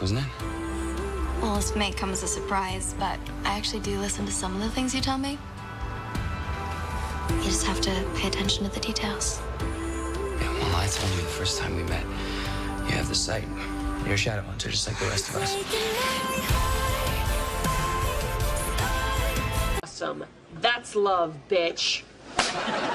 wasn't it? Well, this may come as a surprise, but I actually do listen to some of the things you tell me. You just have to pay attention to the details. Yeah, well, I told you the first time we met. You have the sight. You're a shadow hunter, just like the rest of us. Awesome. That's love, bitch.